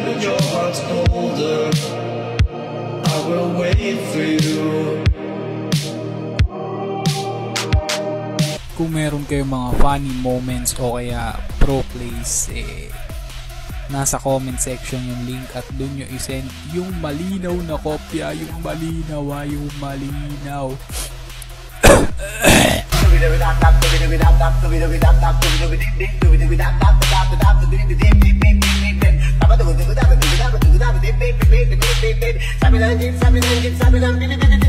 but your heart's colder I will wait for you Kung meron kayong mga funny moments o kaya pro plays, eh, nasa comment section yung link at dun nyo isend yung malinaw na kopya, yung malinaw, ah, yung malinaw. baby, baby, baby. Sabi lang, jeep, sabi lang, jeep, baby, baby.